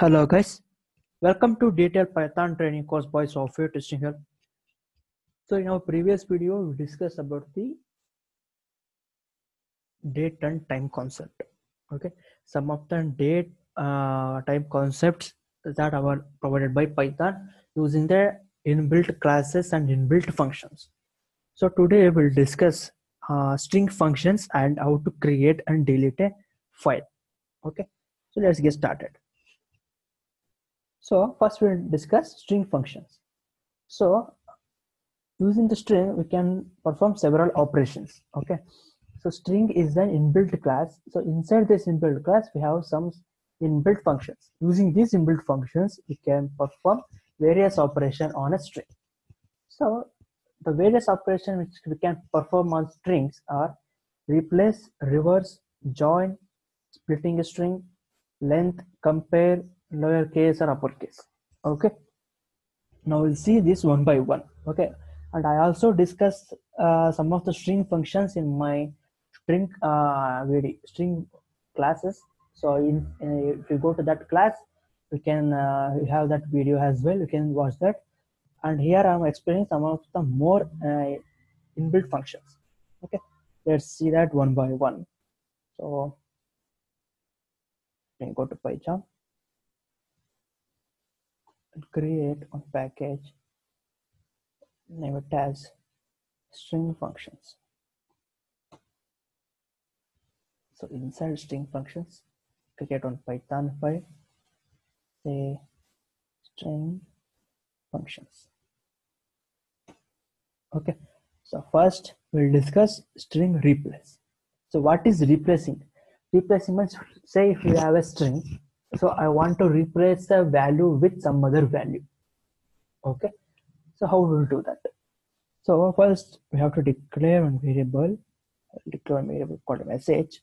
Hello guys, welcome to detailed Python training course by Software Testing Help. So in our previous video, we discussed about the date and time concept. Okay, some of the date uh, time concepts that are provided by Python using the inbuilt classes and inbuilt functions. So today we'll discuss uh, string functions and how to create and delete a file. Okay, so let's get started. So first we'll discuss string functions. So using the string, we can perform several operations. Okay. So string is an inbuilt class. So inside this inbuilt class, we have some inbuilt functions. Using these inbuilt functions, we can perform various operation on a string. So the various operations which we can perform on strings are replace, reverse, join, splitting a string, length, compare, lowercase or uppercase okay now we'll see this one by one. Okay and i also discussed uh, some of the string functions in my string uh, string classes. So in, uh, if you go to that class we can uh, you have that video as well. You can watch that. And here i'm explaining some of the more uh, inbuilt functions. Okay let's see that one by one. So you can go to pycharm create on package name it as string functions. So inside string functions create on python file say string functions. Okay so first we'll discuss string replace. So what is replacing? Replacing means say if you have a string so i want to replace the value with some other value. Okay? So how we'll do that? So first we have to declare a variable. Declare a variable called message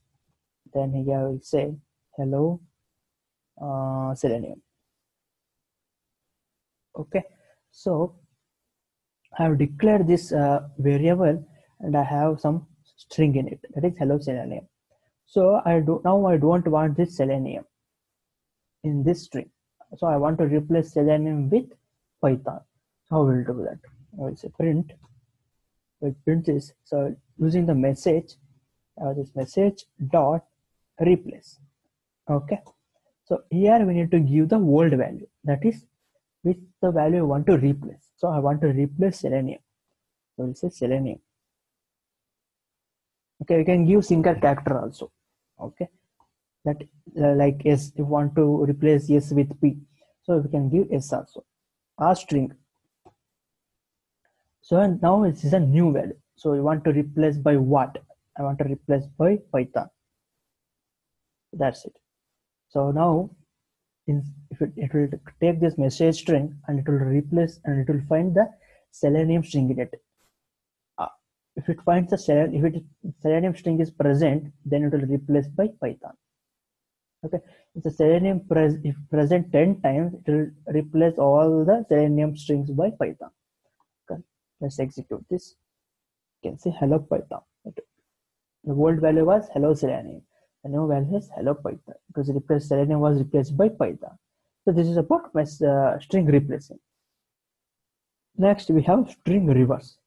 then here we say hello uh, selenium. Okay? So i have declared this uh, variable and i have some string in it. That is hello selenium. So i do now i don't want this selenium in this string. So I want to replace Selenium with Python. So how will do that? I will say print. Will print this. So using the message, uh, this message dot replace. Okay. So here we need to give the old value. That is with the value I want to replace. So I want to replace Selenium. So we'll say Selenium. Okay, we can give single character also. Okay that uh, like s if want to replace s with p. So we can give s also. A string. So now this is a new value. So we want to replace by what? I want to replace by python. That's it. So now in, if it, it will take this message string and it will replace and it will find the selenium string in it. Uh, if it finds the sel if it selenium string is present then it will replace by python okay. If the selenium pres if present 10 times it will replace all the selenium strings by python. Okay. Let's execute this. You can see hello python. Okay. the old value was hello selenium. The new value is hello python. Because replace selenium was replaced by python. So this is about uh, string replacing. Next we have string reverse.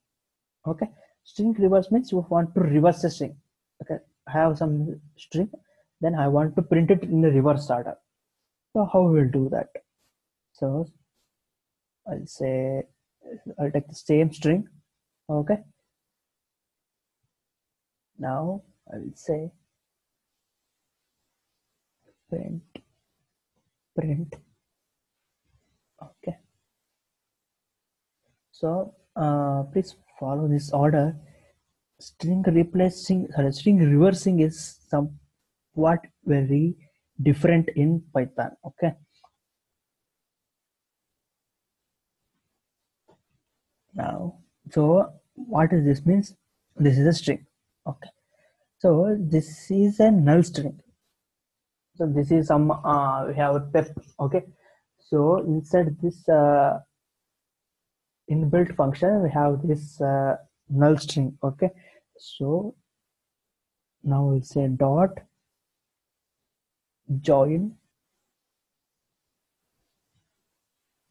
Okay. String reverse means you want to reverse the string. Okay. I have some string then I want to print it in the reverse order. So how we'll do that? So I'll say I'll take the same string. Okay. Now I will say print print. Okay. So uh, please follow this order. String replacing sorry, string reversing is some what very different in python okay? Now so what is this means? This is a string okay? So this is a null string. So this is some uh, we have a pep okay? So inside this uh, inbuilt function we have this uh, null string okay? So now we'll say dot join.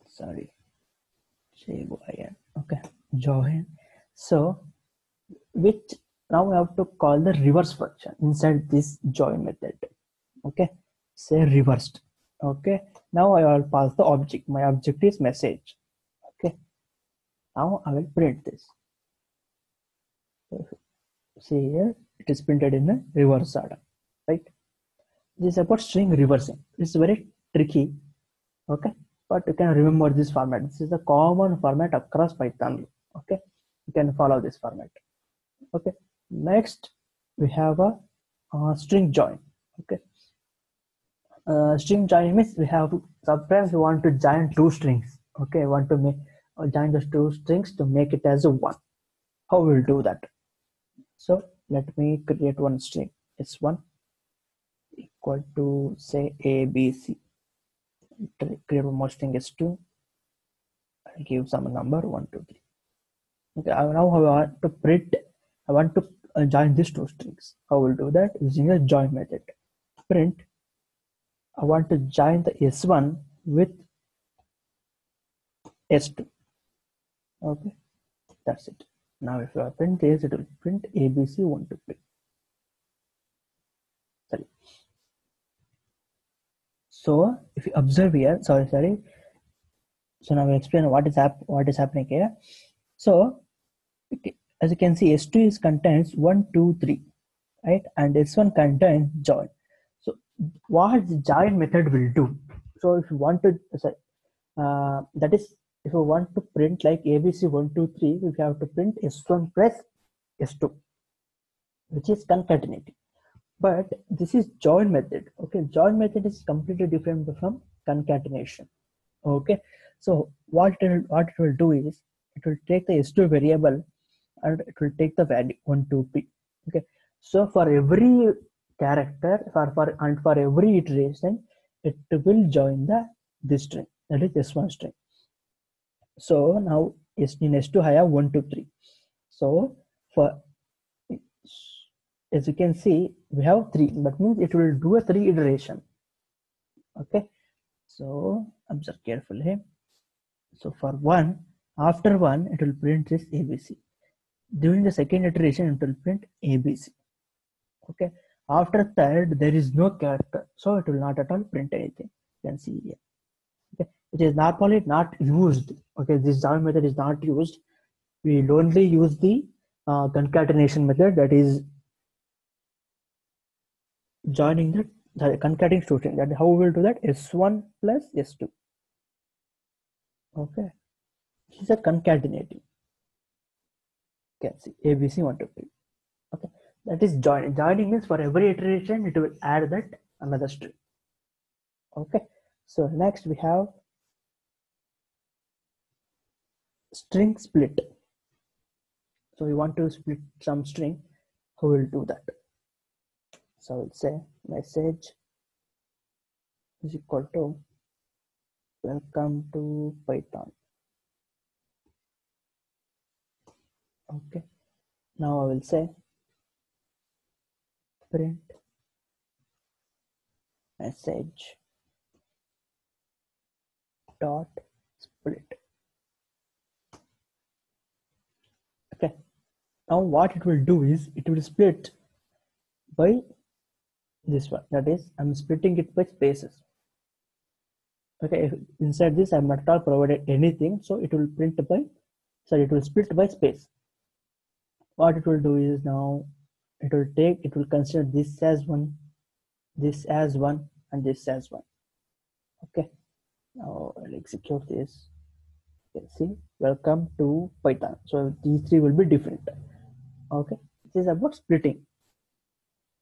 Sorry. J-O-I-N. okay. Join. So which now we have to call the reverse function inside this join method. Okay. Say reversed. Okay. Now i will pass the object. My object is message. Okay. Now i will print this. See here. It is printed in a reverse order. Right this is about string reversing. It's very tricky. Okay? But you can remember this format. This is a common format across python. Okay? You can follow this format. Okay? Next we have a, a string join. Okay? Uh, string join means we have sometimes we want to join two strings. Okay? I want to make uh, join those two strings to make it as a one. How we'll do that? So let me create one string. S1 equal to say abc create one more string s2 I'll give some number one two three. Okay I now I want to print I want to uh, join these two strings. I will do that? Using a join method. Print I want to join the s1 with s2 okay that's it. Now if I print this it will print abc1 to print sorry so if you observe here sorry sorry. So now we explain what is hap what is happening here. So as you can see s2 is contains 1 2 3 right? And s1 contains join. So what the join method will do? So if you want to sorry, uh, that is if you want to print like abc 1 2 3 we have to print s1 plus s2 which is concatenating but this is join method okay? Join method is completely different from concatenation okay? So what it will, what it will do is it will take the s2 variable and it will take the value 1 2 3 okay? So for every character for, for and for every iteration it will join the this string that is s1 string. So now in s2 i have 1 2 3 so for as you can see we have three but means it will do a three iteration. Okay? So observe carefully. So for one after one it will print this abc during the second iteration it will print abc okay? After third there is no character so it will not at all print anything. You can see here. Okay? It is normally not used. Okay? This join method is not used. We only use the uh, concatenation method that is joining the, the concatenating string that how we will do that? S1 plus s2 okay. This is a concatenating. Can see abc 1 2 3 okay that is joining joining means for every iteration it will add that another string. Okay so next we have string split. So we want to split some string who will do that so I will say message is equal to welcome to python. Okay. Now I will say print message dot split. Okay. Now what it will do is it will split by this one. That is i'm splitting it by spaces. Okay inside this i'm not all provided anything so it will print by sorry it will split by space. What it will do is now it will take it will consider this as one this as one and this as one. Okay now i'll execute this. Okay, see welcome to python. So these three will be different. Okay this is about splitting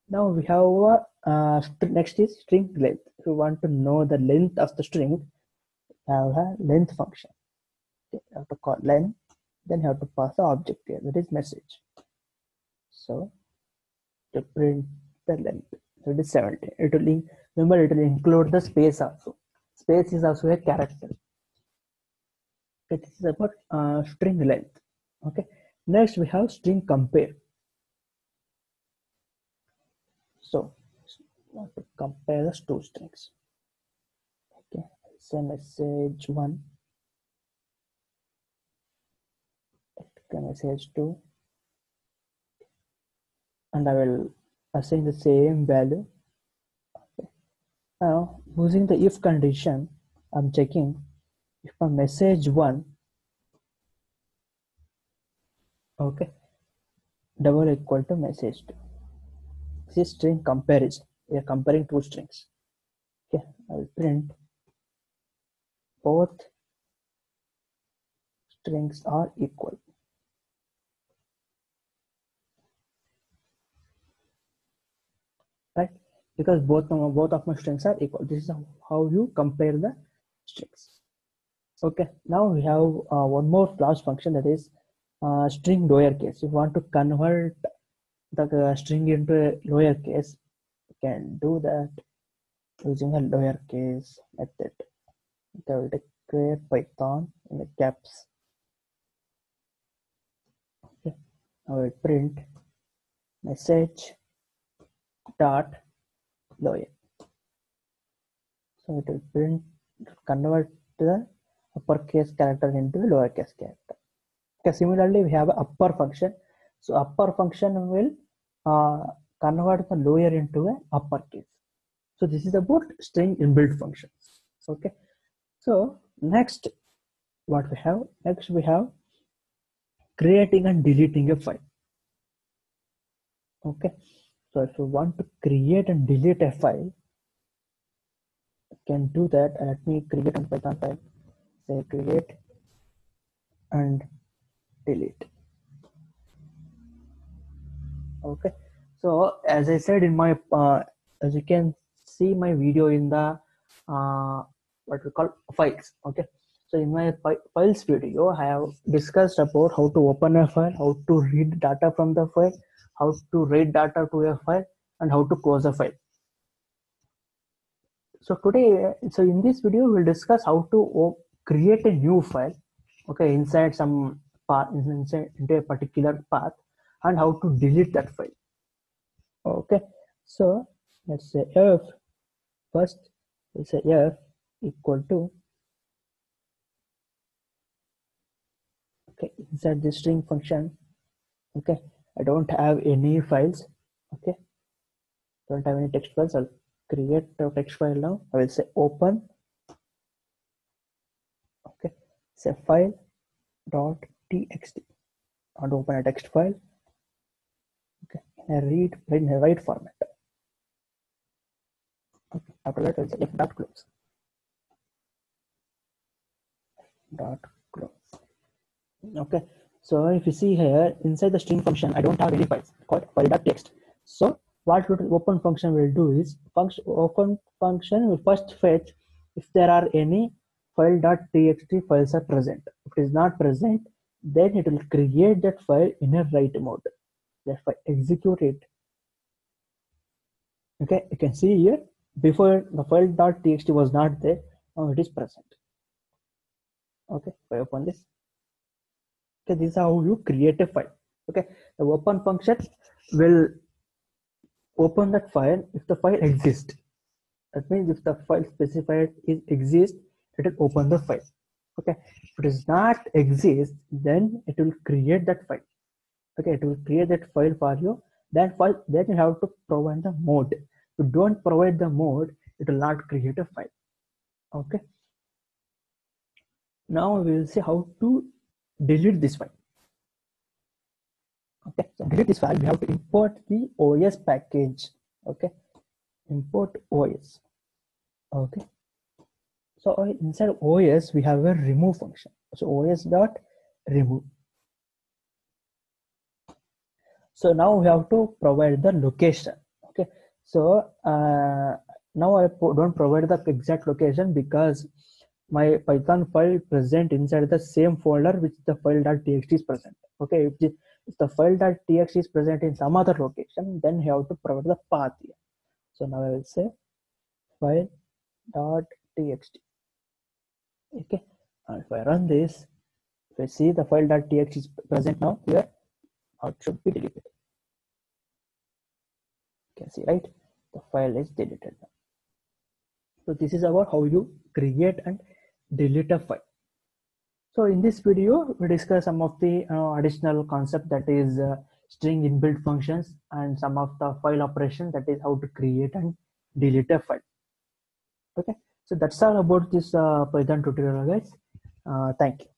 now we have a uh, next is string length. If you want to know the length of the string have a length function. You have to call length then you have to pass the object here that is message. So to print the length so it is 70 it will remember it will include the space also. Space is also a character. Okay, this is about uh, string length. Okay next we have string compare so want to compare the two strings. Okay, say message one, Okay, message two, and I will assign the same value. Okay. Now using the if condition, I'm checking if my message one. Okay, double equal to message two this is string comparison we are comparing two strings. Okay I'll print both strings are equal. Right? Because both of, both of my strings are equal. This is how you compare the strings. Okay now we have uh, one more class function that is uh, string lowercase. If you want to convert the string into a lowercase you can do that using a lowercase method. Okay, I will declare python in the caps. Okay. I will print message dot lower. So it will print convert the uppercase character into lowercase character. Okay similarly we have upper function. So upper function will uh, convert the lower into a uppercase so this is about string inbuilt functions. Okay. So next what we have? Next we have creating and deleting a file. Okay. So if you want to create and delete a file can do that. Let me create a python file. Say create and delete okay. So as i said in my uh, as you can see my video in the uh, what we call files. Okay. So in my files video i have discussed about how to open a file how to read data from the file how to read data to a file and how to close a file. So today so in this video we'll discuss how to create a new file. Okay. Inside some path inside into a particular path and how to delete that file. Okay? So let's say f. First we'll say f equal to okay inside the string function. Okay? I don't have any files. Okay? Don't have any text files. I'll create a text file now. I will say open. Okay? Say file dot txt. And open a text file read in a write format. Okay after that if dot close. Dot close. Okay so if you see here inside the string function i don't have any files called file.txt so what open function will do is function open function will first fetch if there are any file.txt files are present. If it is not present then it will create that file in a write mode therefore execute it. Okay you can see here before the file.txt was not there now it is present. Okay if i open this. Okay this is how you create a file. Okay the open function will open that file if the file exists. That means if the file specified is exist it will open the file. Okay if it does not exist then it will create that file okay it will create that file for you. Then file then you have to provide the mode. If you don't provide the mode it will not create a file. Okay. Now we will see how to delete this file. Okay so delete this file we have to import the os package. Okay. Import os okay. So inside os we have a remove function. So os dot remove so now we have to provide the location okay? So uh, now i don't provide the exact location because my python file present inside the same folder which the file.txt is present okay? If the, file.txt is present in some other location then you have to provide the path here. So now i will say file.txt okay? And if i run this if i see the file.txt is present now here it should be deleted you can see right the file is deleted so this is about how you create and delete a file So in this video, we discuss some of the uh, additional concept that is uh, string inbuilt functions and some of the file operation that is how to create and delete a file. Okay, so that's all about this uh, Python tutorial guys. Uh, thank you.